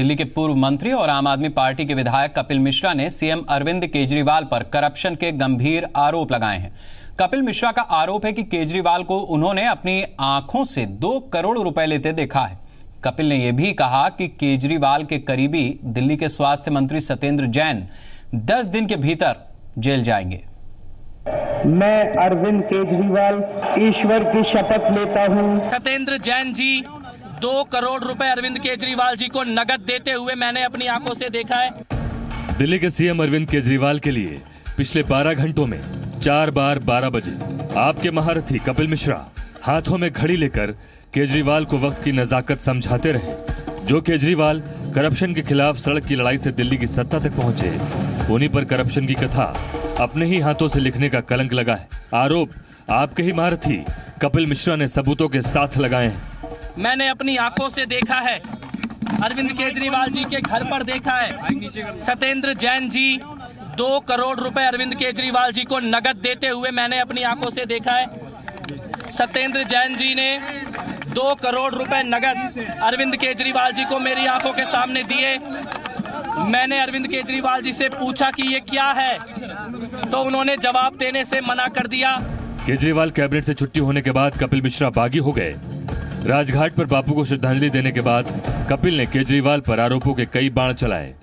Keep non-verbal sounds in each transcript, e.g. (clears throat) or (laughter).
दिल्ली के पूर्व मंत्री और आम आदमी पार्टी के विधायक कपिल मिश्रा ने सीएम अरविंद केजरीवाल पर करप्शन के गंभीर आरोप लगाए हैं। कपिल मिश्रा का आरोप है कि केजरीवाल को उन्होंने अपनी आँखों से दो करोड़ रुपए लेते देखा है। कपिल ने यह भी कहा कि केजरीवाल के करीबी दिल्ली के स्वास्थ्य मंत्री सत्येंद्र जैन दस दिन के भीतर जेल जाएँगे। मैं अरविंद केजरीवाल ईश्वर की शपथ लेता हूँ। सत्येंद्र जैन जी दो करोड़ रुपए अरविंद केजरीवाल जी को नगद देते हुए मैंने अपनी आँखों से देखा है। दिल्ली के सीएम अरविंद केजरीवाल के लिए पिछले 12 घंटों में चार बार 12 बजे आपके महारथी कपिल मिश्रा हाथों में घड़ी लेकर केजरीवाल को वक्त की नजाकत समझाते रहे, जो केजरीवाल करप्शन के खिलाफ सड़क की लड़ाई से दिल्ली की सत्ता तक पहुँचे, उन्हीं पर करप्शन की कथा अपने ही हाथों से लिखने का कलंक लगा है। आरोप आपके ही महारथी कपिल मिश्रा ने सबूतों के साथ लगाए हैं। मैंने अपनी आँखों से देखा है। अरविंद केजरीवाल जी के घर पर देखा है। सत्येंद्र जैन जी दो करोड़ रुपए अरविंद केजरीवाल जी को नगद देते हुए मैंने अपनी आँखों से देखा है। सत्येंद्र जैन जी ने दो करोड़ रुपए नगद अरविंद केजरीवाल जी को मेरी आँखों के सामने दिए। मैंने अरविंद केजरीवाल जी से पूछा कि ये क्या है? तो उन्होंने जवाब देने से मना कर दिया। केजरीवाल कैबिनेट से छुट्टी होने के बाद कपिल मिश्रा बागी हो गए। राजघाट पर बापू को श्रद्धांजलि देने के बाद कपिल ने केजरीवाल पर आरोपों के कई बाण चलाए।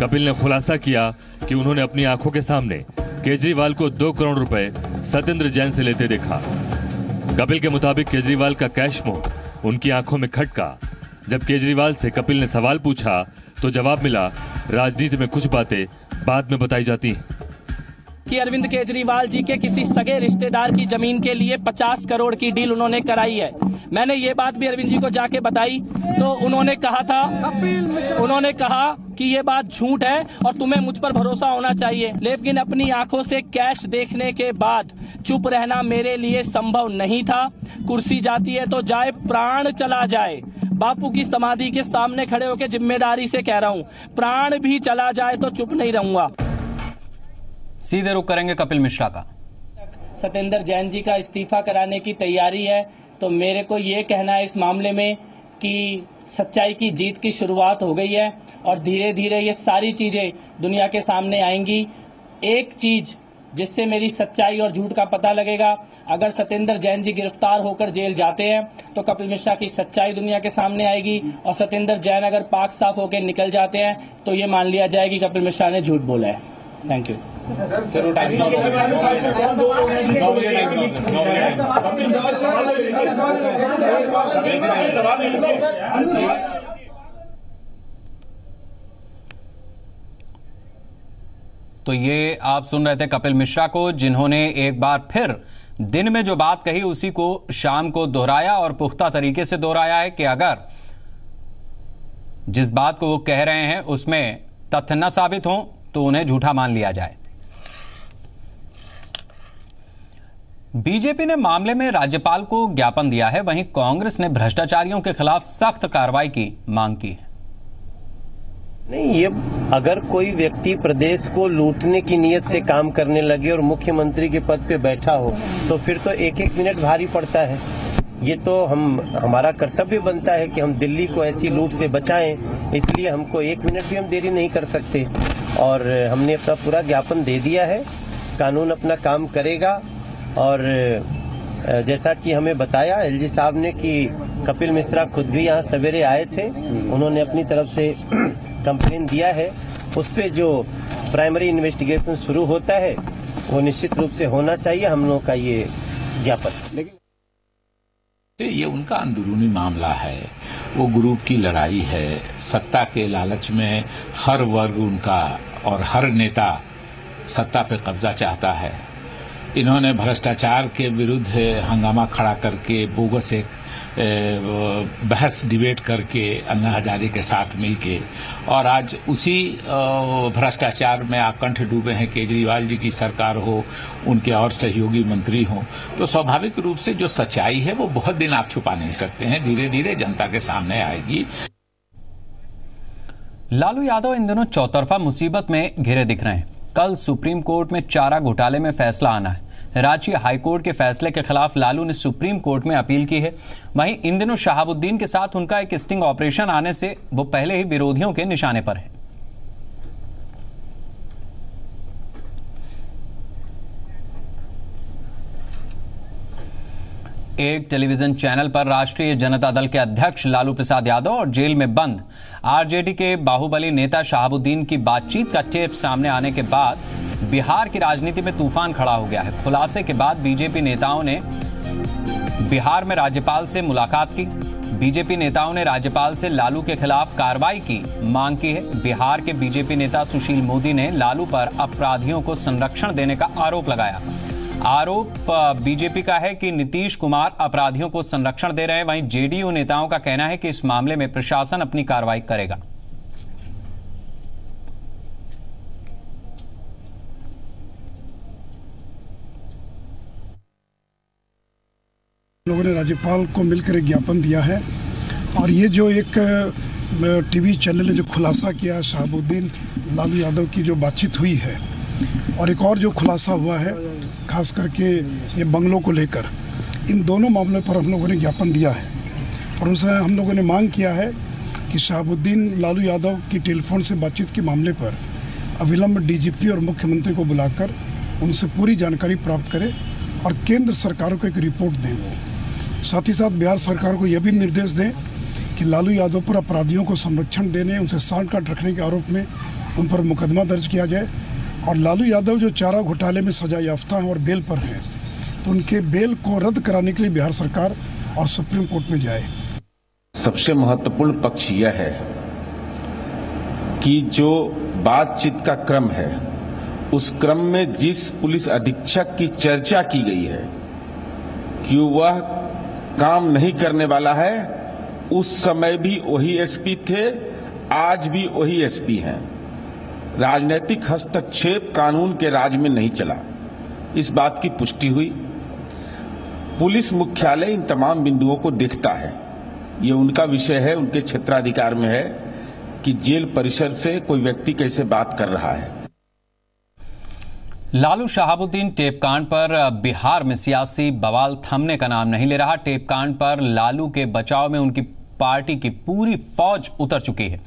कपिल ने खुलासा किया कि उन्होंने अपनी आँखों के सामने केजरीवाल को दो करोड़ रुपए सत्येंद्र जैन से लेते देखा। कपिल के मुताबिक केजरीवाल का कैश मोह उनकी आँखों में खटका। जब केजरीवाल से कपिल ने सवाल पूछा तो जवाब मिला, राजनीति में कुछ बातें बाद में बताई जाती हैं। कि अरविंद केजरीवाल जी के किसी सगे रिश्तेदार की ज़मीन के लिए 50 करोड़ की डील उन्होंने कराई है। मैंने ये बात भी अरविंद जी को जाके बताई तो उन्होंने कहा था, उन्होंने कहा कि ये बात झूठ है और तुम्हें मुझ पर भरोसा होना चाहिए। लेकिन अपनी आँखों से कैश देखने के बाद चुप रहना मेरे लिए संभव नहीं था। कुर्सी जाती है तो जाए, प्राण चला जाए। बापू की समाधि के सामने खड़े होकर ज़िम्मेदारी से कह रहा हूँ, प्राण भी चला जाए तो चुप नहीं रहूँगा। सीधे रुक करेंगे कपिल मिश्रा का। सत्येंद्र जैन जी का इस्तीफा कराने की तैयारी है तो मेरे को ये कहना है इस मामले में कि सच्चाई की जीत की शुरुआत हो गई है और धीरे धीरे ये सारी चीज़ें दुनिया के सामने आएँगी। एक चीज़ जिससे मेरी सच्चाई और झूठ का पता लगेगा, अगर सत्येंद्र जैन जी गिरफ़्तार होकर जेल जाते हैं तो कपिल मिश्रा की सच्चाई दुनिया के सामने आएगी और सत्येंद्र जैन अगर पाक साफ़ होकर निकल जाते हैं तो ये मान लिया जाएगी, कपिल मिश्रा ने झूठ बोला है। थैंक यू तो ये आप सुन रहे थे कपिल मिश्रा को जिन्होंने एक बार फिर दिन में जो बात कही उसी को शाम को दोहराया और पुख्ता तरीके से दोहराया है कि अगर जिस बात को वो कह रहे हैं उसमें तथ्य न साबित हो तो उन्हें झूठा मान लिया जाए। बीजेपी ने मामले में राज्यपाल को ज्ञापन दिया है। वहीं कांग्रेस ने भ्रष्टाचारियों के खिलाफ सख्त कार्रवाई की मांग की नहीं, ये अगर कोई व्यक्ति प्रदेश को लूटने की नीयत से काम करने लगे और मुख्यमंत्री के पद पे बैठा हो तो फिर तो एक एक मिनट भारी पड़ता है। ये तो हम, हमारा कर्तव्य बनता है कि हम दिल्ली को ऐसी लूट से बचाएँ, इसलिए हमको एक मिनट भी हम देरी नहीं कर सकते। और हमने अपना पूरा ज्ञापन दे दिया है। कानून अपना काम करेगा। और जैसा कि हमें बताया एलजी साहब ने कि कपिल मिश्रा खुद भी यहाँ सवेरे आए थे। उन्होंने अपनी तरफ़ से (clears throat) कंप्लेन दिया है। उस पर जो प्राइमरी इन्वेस्टिगेशन शुरू होता है वो निश्चित रूप से होना चाहिए। हम लोगों का ये ज्ञापन। लेकिन तो ये उनका अंदरूनी मामला है। वो ग्रुप की लड़ाई है। सत्ता के लालच में हर वर्ग उनका और हर नेता सत्ता पे कब्जा चाहता है। इन्होंने भ्रष्टाचार के विरुद्ध हंगामा खड़ा करके, बोगस एक बहस डिबेट करके, अन्ना हजारे के साथ मिलके, और आज उसी भ्रष्टाचार में आकंठ डूबे हैं, केजरीवाल जी की सरकार हो, उनके और सहयोगी मंत्री हो तो स्वाभाविक रूप से जो सच्चाई है, वो बहुत दिन आप छुपा नहीं सकते हैं धीरे धीरे जनता के सामने आएगी। लालू यादव इन दिनों चौतरफा मुसीबत में घिरे दिख रहे हैं। कल सुप्रीम कोर्ट में चारा घोटाले में फैसला आना है। रांची हाईकोर्ट के फैसले के खिलाफ लालू ने सुप्रीम कोर्ट में अपील की है। वहीं इन दिनों शहाबुद्दीन के साथ उनका एक स्टिंग ऑपरेशन आने से वो पहले ही विरोधियों के निशाने पर है। एक टेलीविज़न चैनल पर राष्ट्रीय जनता दल के अध्यक्ष लालू प्रसाद यादव और जेल में बंद आरजेडी के बाहुबली नेता शहाबुद्दीन की बातचीत का टेप सामने आने के बाद बिहार की राजनीति में तूफ़ान खड़ा हो गया है। खुलासे के बाद बीजेपी नेताओं ने बिहार में राज्यपाल से मुलाकात की। बीजेपी नेताओं ने राज्यपाल से लालू के खिलाफ कार्रवाई की। मांग की है। बिहार के बीजेपी नेता सुशील मोदी ने लालू पर अपराधियों को संरक्षण देने का आरोप लगाया। आरोप बीजेपी का है कि नीतीश कुमार अपराधियों को संरक्षण दे रहे हैं। वहीं जेडीयू नेताओं का कहना है कि इस मामले में प्रशासन अपनी कार्रवाई करेगा। लोगों ने राज्यपाल को मिलकर एक ज्ञापन दिया है। और ये जो एक टीवी चैनल ने जो खुलासा किया, शहाबुद्दीन लालू यादव की जो बातचीत हुई है, और एक और जो खुलासा हुआ है, खास करके ये बंगलों को लेकर, इन दोनों मामलों पर हम लोगों ने ज्ञापन दिया है। और उनसे हम लोगों ने मांग किया है कि शहाबुद्दीन लालू यादव की टेलीफोन से बातचीत के मामले पर अविलंब डीजीपी और मुख्यमंत्री को बुलाकर उनसे पूरी जानकारी प्राप्त करें और केंद्र सरकारों को एक रिपोर्ट दें। वो साथ ही साथ बिहार सरकार को यह भी निर्देश दें कि लालू यादव पर अपराधियों को संरक्षण देने, उनसे सांड काट रखने के आरोप में उन पर मुकदमा दर्ज किया जाए। और लालू यादव जो चारा घोटाले में सजा याफ्ता हैं और बेल पर हैं तो उनके बेल को रद्द कराने के लिए बिहार सरकार और सुप्रीम कोर्ट में जाए। सबसे महत्वपूर्ण पक्ष यह है कि जो बातचीत का क्रम है, उस क्रम में जिस पुलिस अधीक्षक की चर्चा की गई है, कि वह काम नहीं करने वाला है, उस समय भी वही एसपी थे, आज भी वही एसपी हैं। राजनीतिक हस्तक्षेप कानून के राज में नहीं चला। इस बात की पुष्टि हुई। पुलिस मुख्यालय इन तमाम बिंदुओं को देखता है। ये उनका विषय है, उनके क्षेत्राधिकार में है कि जेल परिसर से कोई व्यक्ति कैसे बात कर रहा है। लालू शहाबुद्दीन टेप कांड पर बिहार में सियासी बवाल थमने का नाम नहीं ले रहा। टेप कांड पर लालू के बचाव में उनकी पार्टी की पूरी फौज उतर चुकी है।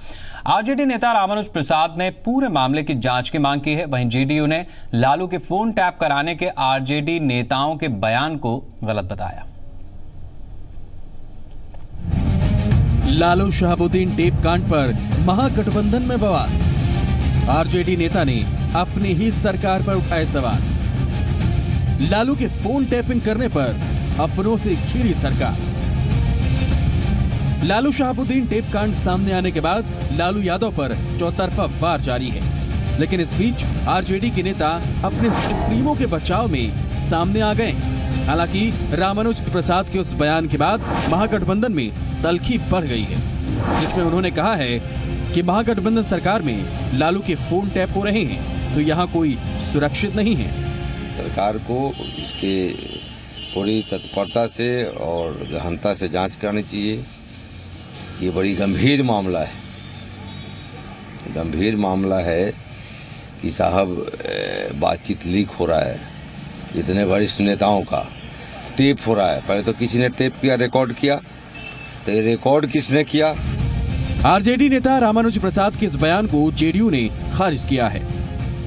आरजेडी नेता रामानुज प्रसाद ने पूरे मामले की जाँच की मांग की है। वहीं जेडीयू ने लालू के फ़ोन टैप कराने के आरजेडी नेताओं के बयान को गलत बताया। लालू शहाबुद्दीन टेप कांड पर महागठबंधन में बवाल। आरजेडी नेता ने अपनी ही सरकार पर उठाए सवाल। लालू के फ़ोन टैपिंग करने पर अपनों से घिरी सरकार। लालू शहाबुद्दीन टेप कांड सामने आने के बाद लालू यादव पर चौतरफा वार जारी है। लेकिन इस बीच आरजेडी के नेता अपने सुप्रीमो के बचाव में सामने आ गए हालाँकि रामानुज प्रसाद के उस बयान के बाद महागठबंधन में तलखी बढ़ गई है, जिसमें उन्होंने कहा है कि महागठबंधन सरकार में लालू के फ़ोन टैप हो रहे हैं तो यहाँ कोई सुरक्षित नहीं है। सरकार को इसके पूरी तत्परता से और गहनता से जाँच करनी चाहिए। ये बड़ी गंभीर मामला है। गंभीर मामला है कि साहब बातचीत लीक हो रहा है। इतने वरिष्ठ नेताओं का टेप हो रहा है। पहले तो किसी ने टेप किया, रिकॉर्ड किया। तो ये रिकॉर्ड किसने किया? आरजेडी नेता रामानुज प्रसाद के इस बयान को जेडीयू ने खारिज किया है।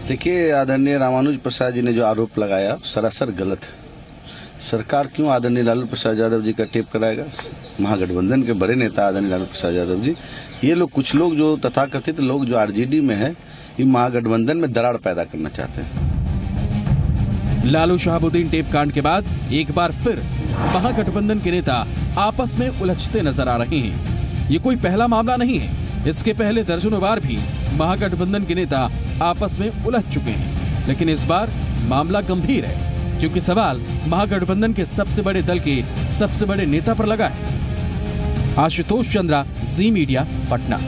देखिए आदरणीय रामानुज प्रसाद जी ने जो आरोप लगाया सरासर गलत है। सरकार क्यों आदरणीय लालू प्रसाद यादव जी का टेप कराएगा? महागठबंधन के बड़े नेता आदरणीय लालू प्रसाद यादव जी ये लोग कुछ लोग जो तथाकथित लोग जो आरजेडी में है ये महागठबंधन में दरार पैदा करना चाहते हैं। लालू शहाबुद्दीन टेप कांड के बाद एक बार फिर महागठबंधन के नेता आपस में उलझते नज़र आ रहे हैं। ये कोई पहला मामला नहीं है। इसके पहले दर्जनों बार भी महागठबंधन के नेता आपस में उलझ चुके हैं। लेकिन इस बार मामला गंभीर है, क्योंकि सवाल महागठबंधन के सबसे बड़े दल के सबसे बड़े नेता पर लगा है। Ashutosh Chandra, Zee media, Patna.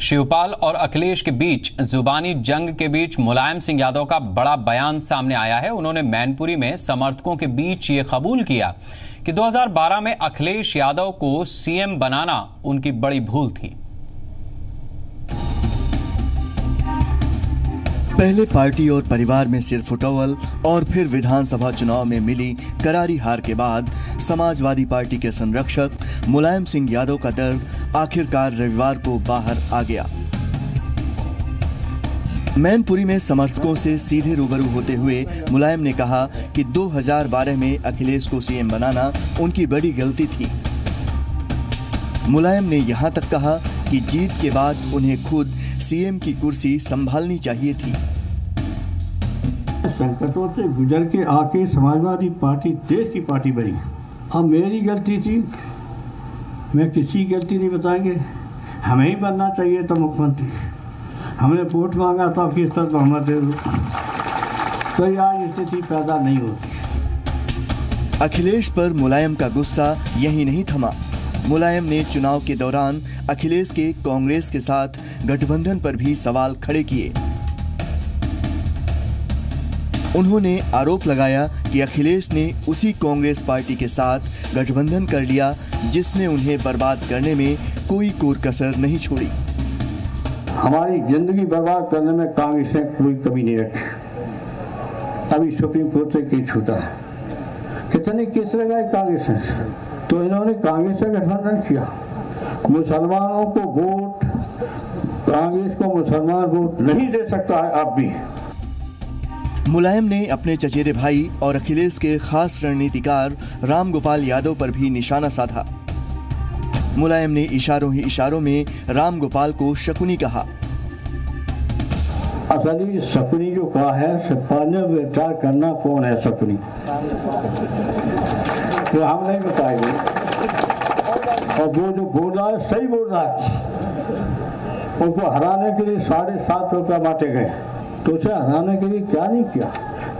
Shivpal और अखिलेश के बीच जुबानी जंग के बीच मुलायम सिंह यादव का बड़ा बयान सामने आया है। उन्होंने मैनपुरी में समर्थकों के बीच ये कबूल किया कि 2012 में अखिलेश यादव को सीएम बनाना उनकी बड़ी भूल थी। पहले पार्टी और परिवार में सिर फुटौल और फिर विधानसभा चुनाव में मिली करारी हार के बाद समाजवादी पार्टी के संरक्षक मुलायम सिंह यादव का दर्द आखिरकार रविवार को बाहर आ गया। मैनपुरी में समर्थकों से सीधे रूबरू होते हुए मुलायम ने कहा कि 2012 में अखिलेश को सीएम बनाना उनकी बड़ी गलती थी। मुलायम ने यहाँ तक कहा कि जीत के बाद उन्हें खुद सीएम की कुर्सी संभालनी चाहिए थी। संकटों से गुजर के आके समाजवादी पार्टी देश की पार्टी बनी। अब मेरी गलती थी मैं किसी गलती नहीं बताएँगे। हमें ही बनना चाहिए था मुख्यमंत्री। हमने वोट मांगा था किस तरह मोहम्मद दे दो कोई आज स्थिति पैदा नहीं होती। अखिलेश पर मुलायम का गुस्सा यही नहीं थमा। मुलायम ने चुनाव के दौरान अखिलेश के कांग्रेस के साथ गठबंधन पर भी सवाल खड़े किए। उन्होंने आरोप लगाया कि अखिलेश ने उसी कांग्रेस पार्टी के साथ गठबंधन कर लिया, जिसने उन्हें बर्बाद करने में कोई कोर कसर नहीं छोड़ी। हमारी ज़िंदगी बर्बाद करने में कांग्रेस ने कोई कमी नहीं रखी। अभी सुप्रीम कोर्ट से केस छूटा है। कितने केस लगाए कांग्रेस ने? तो इन्होंने कांग्रेस से गठबंधन किया। मुसलमानों को वोट कांग्रेस को मुसलमान वोट नहीं दे सकता है अब भी। मुलायम ने अपने चचेरे भाई और अखिलेश के खास रणनीतिकार राम गोपाल यादव पर भी निशाना साधा। मुलायम ने इशारों ही इशारों में राम गोपाल को शकुनी कहा। असली शकुनी जो कहा है विचार करना कौन है शकुनी? जो हम नहीं बताएँगे। और वो जो बोल रहा है, सही बोल रहा है। उनको हराने के लिए साढ़े सात रुपया बांटे गए। तो उसे हराने के लिए क्या नहीं किया?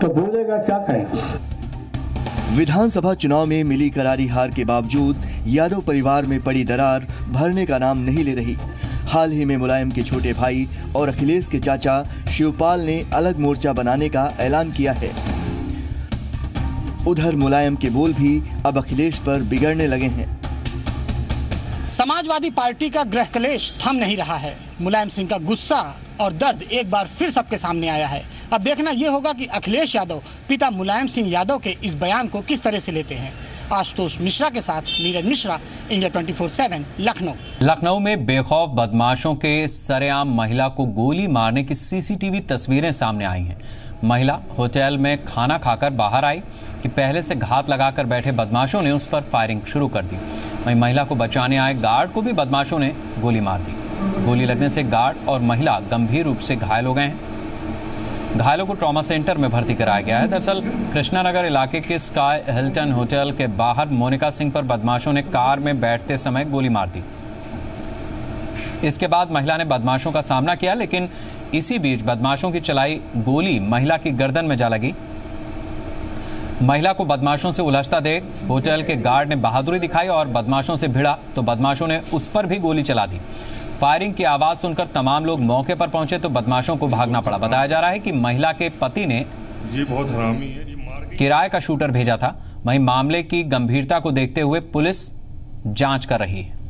तो बोलेगा, क्या कहेंगे? विधानसभा चुनाव में मिली करारी हार के बावजूद यादव परिवार में पड़ी दरार भरने का नाम नहीं ले रही। हाल ही में मुलायम के छोटे भाई और अखिलेश के चाचा शिवपाल ने अलग मोर्चा बनाने का ऐलान किया है। उधर मुलायम के बोल भी अब अखिलेश पर बिगड़ने लगे हैं। समाजवादी पार्टी का गृह कलेश थम नहीं रहा है। मुलायम सिंह का गुस्सा और दर्द एक बार फिर सबके सामने आया है। अब देखना यह होगा कि अखिलेश यादव पिता मुलायम सिंह यादव के इस बयान को किस तरह से लेते हैं। आशुतोष मिश्रा के साथ नीरज मिश्रा इंडिया 24/7 लखनऊ। लखनऊ में बेखौफ बदमाशों के सरेआम महिला को गोली मारने की सीसीटीवी तस्वीरें सामने आई हैं। महिला होटल में खाना खाकर बाहर आई कि पहले से घात लगाकर बैठे बदमाशों ने उस पर फायरिंग शुरू कर दी। वहीं महिला को बचाने आए गार्ड को भी बदमाशों ने गोली मार दी। गोली लगने से गार्ड और महिला गंभीर रूप से घायल हो गए हैं। घायलों को ट्रॉमा सेंटर में भर्ती कराया गया है। दरअसल, कृष्णानगर इलाके के स्काई हिल्टन होटल के बाहर मोनिका सिंह पर बदमाशों ने कार में बैठते समय गोली मार दी। इसके बाद महिला ने बदमाशों का सामना किया, लेकिन इसी बीच बदमाशों की चलाई गोली महिला की गर्दन में जा लगी। महिला को बदमाशों से उलझता देख होटल के गार्ड ने बहादुरी दिखाई और बदमाशों से भिड़ा तो बदमाशों ने उस पर भी गोली चला दी। फायरिंग की आवाज़ सुनकर तमाम लोग मौके पर पहुँचे तो बदमाशों को भागना पड़ा। बताया जा रहा है कि महिला के पति ने ये बहुत हरामी है किराए का शूटर भेजा था। वहीं मामले की गंभीरता को देखते हुए पुलिस जाँच कर रही है।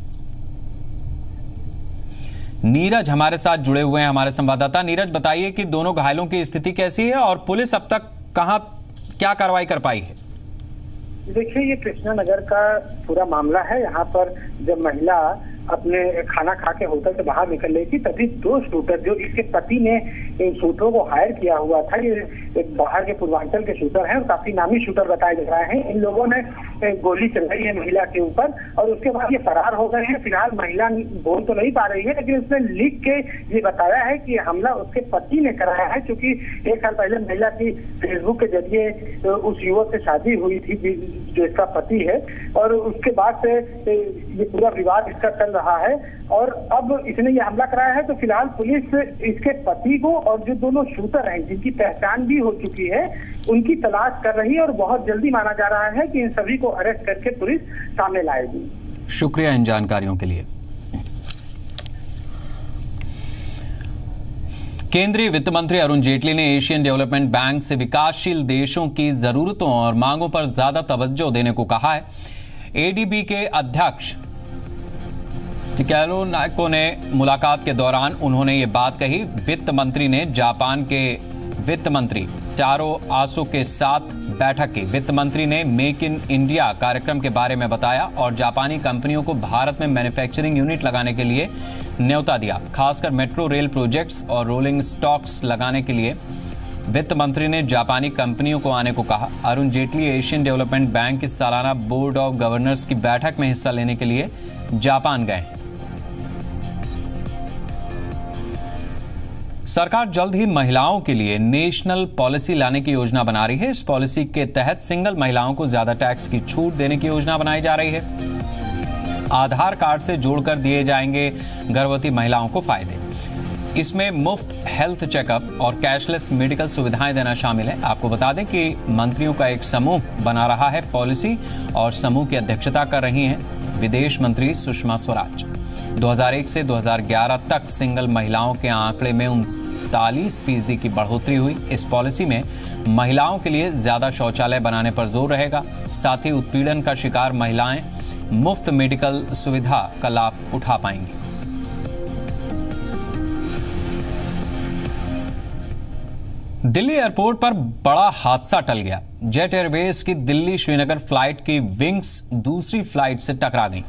नीरज हमारे साथ जुड़े हुए हैं, हमारे संवाददाता। नीरज, बताइए कि दोनों घायलों की स्थिति कैसी है और पुलिस अब तक कहा, क्या कार्रवाई कर पाई है? देखिए, ये कृष्णा नगर का पूरा मामला है। यहाँ पर जब महिला अपने खाना खा के होटल से बाहर निकल रही थी, तभी दो शूटर जो इसके पति ने, इन शूटरों को हायर किया हुआ था, ये एक बाहर के पूर्वांचल के शूटर हैं और काफ़ी नामी शूटर बताए जा रहे हैं। इन लोगों ने गोली चलाई है महिला के ऊपर और उसके बाद ये फरार हो गए हैं। फ़िलहाल महिला बोल तो नहीं पा रही है, लेकिन उसने लिख के ये बताया है कि हमला उसके पति ने कराया है, क्योंकि एक साल पहले महिला की फेसबुक के ज़रिए उस युवक से शादी हुई थी जो इसका पति है। और उसके बाद से ये पूरा विवाद इसका चल रहा है और अब इसने ये हमला कराया है तो फ़िलहाल पुलिस इसके पति को और जो दोनों शूटर हैं, जिनकी पहचान भी हो चुकी है, उनकी तलाश कर रही है और बहुत जल्दी माना जा रहा है कि इन सभी को अरेस्ट करके पुलिस सामने लाएगी। शुक्रिया इन जानकारियों के लिए। केंद्रीय वित्त मंत्री अरुण जेटली ने एशियन डेवलपमेंट बैंक से विकासशील देशों की जरूरतों और मांगों पर ज़्यादा तवज्जो देने को कहा है। एडीबी के अध्यक्ष टिकैलो नायको ने मुलाकात के दौरान उन्होंने ये बात कही, वित्त मंत्री ने जापान के वित्त मंत्री टारो आसो के साथ बैठक की। वित्त मंत्री ने मेक इन इंडिया कार्यक्रम के बारे में बताया और जापानी कंपनियों को भारत में मैन्युफैक्चरिंग यूनिट लगाने के लिए न्योता दिया। खासकर मेट्रो रेल प्रोजेक्ट्स और रोलिंग स्टॉक्स लगाने के लिए वित्त मंत्री ने जापानी कंपनियों को आने को कहा। Arun Jaitley Asian Development Bank की सालाना बोर्ड ऑफ़ गवर्नर्स की बैठक में हिस्सा लेने के लिए जापान गए। सरकार जल्द ही महिलाओं के लिए नेशनल पॉलिसी लाने की योजना बना रही है। इस पॉलिसी के तहत सिंगल महिलाओं को ज़्यादा टैक्स की छूट देने की योजना बनाई जा रही है। आधार कार्ड से जोड़कर दिए जाएँगे गर्भवती महिलाओं को फ़ायदे। इसमें मुफ़्त हेल्थ चेकअप और कैशलेस मेडिकल सुविधाएँ देना शामिल है। आपको बता दें कि मंत्रियों का एक समूह बना रहा है पॉलिसी और समूह की अध्यक्षता कर रही हैं विदेश मंत्री सुषमा स्वराज। 2001 से 2011 तक सिंगल महिलाओं के आंकड़े में उनतालीस फ़ीसदी की बढ़ोतरी हुई। इस पॉलिसी में महिलाओं के लिए ज़्यादा शौचालय बनाने पर ज़ोर रहेगा। साथ ही उत्पीड़न का शिकार महिलाएँ मुफ़्त मेडिकल सुविधा का लाभ उठा पाएँगी। दिल्ली एयरपोर्ट पर बड़ा हादसा टल गया। जेट एयरवेज की दिल्ली श्रीनगर फ़्लाइट की विंग्स दूसरी फ़्लाइट से टकरा गई।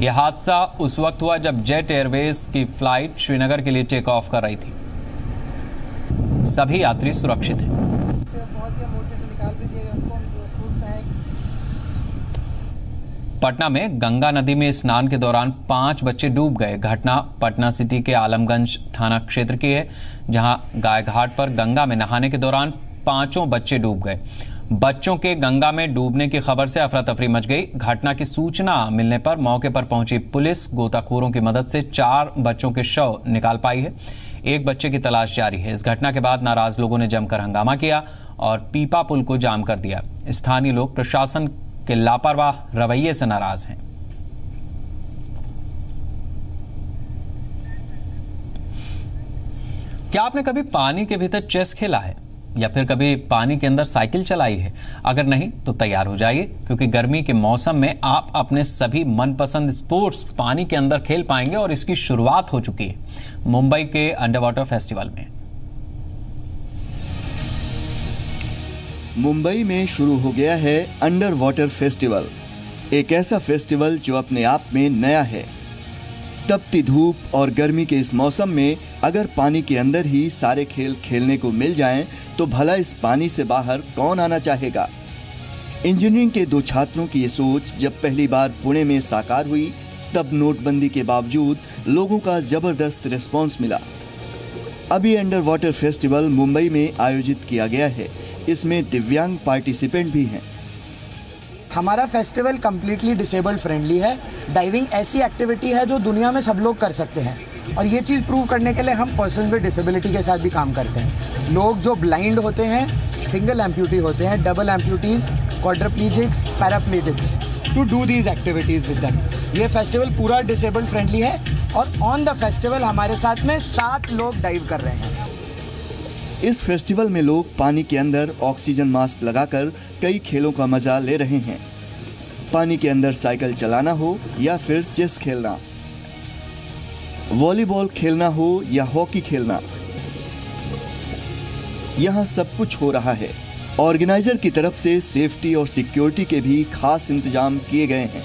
यह हादसा उस वक्त हुआ जब जेट एयरवेज की फ़्लाइट श्रीनगर के लिए टेक ऑफ़ कर रही थी। सभी यात्री सुरक्षित हैं। पटना में गंगा नदी में स्नान के दौरान पाँच बच्चे डूब गए। घटना पटना सिटी के आलमगंज थाना क्षेत्र की है, जहाँ गायघाट पर गंगा में नहाने के दौरान पाँचों बच्चे डूब गए। बच्चों के गंगा में डूबने की खबर से अफरा तफरी मच गई। घटना की सूचना मिलने पर मौके पर पहुँची पुलिस गोताखोरों की मदद से चार बच्चों के शव निकाल पाई है। एक बच्चे की तलाश जारी है। इस घटना के बाद नाराज़ लोगों ने जमकर हंगामा किया और पीपा पुल को जाम कर दिया। स्थानीय लोग प्रशासन के लापरवाह रवैये से नाराज़ हैं। क्या आपने कभी पानी के भीतर चेस खेला है? या फिर कभी पानी के अंदर साइकिल चलाई है, अगर नहीं तो तैयार हो जाइए, क्योंकि गर्मी के मौसम में आप अपने सभी मनपसंद स्पोर्ट्स पानी के अंदर खेल पाएँगे और इसकी शुरुआत हो चुकी है, मुंबई के अंडर वाटर फेस्टिवल में। मुंबई में शुरू हो गया है अंडर वाटर फेस्टिवल, एक ऐसा फेस्टिवल जो अपने आप में नया है। तपती धूप और गर्मी के इस मौसम में अगर पानी के अंदर ही सारे खेल खेलने को मिल जाएँ, तो भला इस पानी से बाहर कौन आना चाहेगा? इंजीनियरिंग के दो छात्रों की ये सोच जब पहली बार पुणे में साकार हुई तब नोटबंदी के बावजूद लोगों का ज़बरदस्त रिस्पॉन्स मिला। अभी अंडर वाटर फेस्टिवल मुंबई में आयोजित किया गया है। इसमें दिव्यांग पार्टिसिपेंट भी हैं। हमारा फेस्टिवल कम्प्लीटली डिसेबल्ड फ्रेंडली है। डाइविंग ऐसी एक्टिविटी है जो दुनिया में सब लोग कर सकते हैं। और ये चीज़ प्रूव करने के लिए हम पर्सन विद डिसेबिलिटी के साथ भी काम करते हैं। लोग जो ब्लाइंड होते हैं सिंगल एम्प्यूटी होते हैं double amputees quadriplegics paraplegics to do these activities with them ये फेस्टिवल पूरा डिसेबल्ड फ्रेंडली है और ऑन द फेस्टिवल हमारे साथ में सात लोग डाइव कर रहे हैं। इस फेस्टिवल में लोग पानी के अंदर ऑक्सीजन मास्क लगाकर कई खेलों का मज़ा ले रहे हैं। पानी के अंदर साइकिल चलाना हो या फिर चेस खेलना। वॉलीबॉल खेलना हो या हॉकी खेलना। यहाँ सब कुछ हो रहा है। ऑर्गेनाइजर की तरफ़ से सेफ्टी और सिक्योरिटी के भी खास इंतज़ाम किए गए हैं।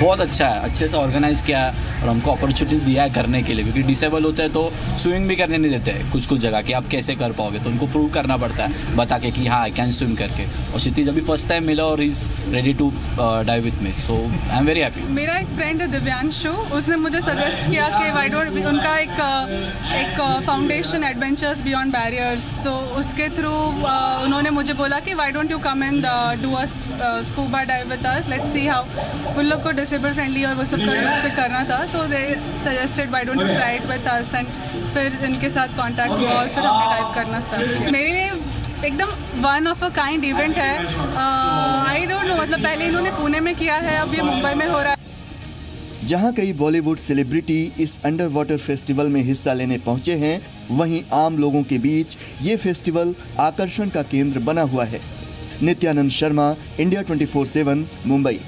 बहुत अच्छा है। अच्छे से ऑर्गेनाइज किया है। और हमको अपॉर्चुनिटी दिया है करने के लिए क्योंकि डिसेबल होते हैं तो स्विमिंग भी करने नहीं देते कुछ कुछ जगह कि आप कैसे कर पाओगे? तो उनको प्रूव करना पड़ता है बता के कि हाँ आई कैन स्विम करके। और क्षितिज अभी फ़र्स्ट टाइम मिला और is ready to dive with me so I am very happy मेरा एक फ्रेंड है दिव्यांशु उसने मुझे सजेस्ट किया कि वाई डोंट उनका एक एक फाउंडेशन एडवेंचर्स बियॉन्ड बैरियर्स तो उसके थ्रू उन्होंने मुझे बोला कि why don't you come and do a scuba dive with us let's see how उन लोग को डिसेबल फ्रेंडली और वो सब कर, करना था। तो they suggested why don't you try it with us and फिर इनके साथ कांटेक्ट हुआ और फिर हमने डाइव करना स्टार्ट किया। मेरे लिए एकदम one of a kind event है। आई डोंट नो मतलब पहले इन्होंने पुणे में किया है अब ये मुंबई में हो रहा है। जहाँ कई बॉलीवुड सेलिब्रिटी इस अंडर वाटर फेस्टिवल में हिस्सा लेने पहुँचे हैं वहीं आम लोगों के बीच ये फेस्टिवल आकर्षण का केंद्र बना हुआ है। नित्यानंद शर्मा इंडिया 24/7 मुंबई।